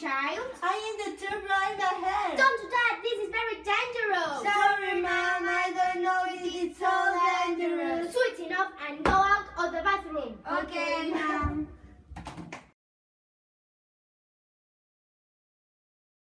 child. I need to blind my hair. Don't do that. This is very dangerous. Sorry, Mom. I don't know. This is so dangerous. Sweet enough and go.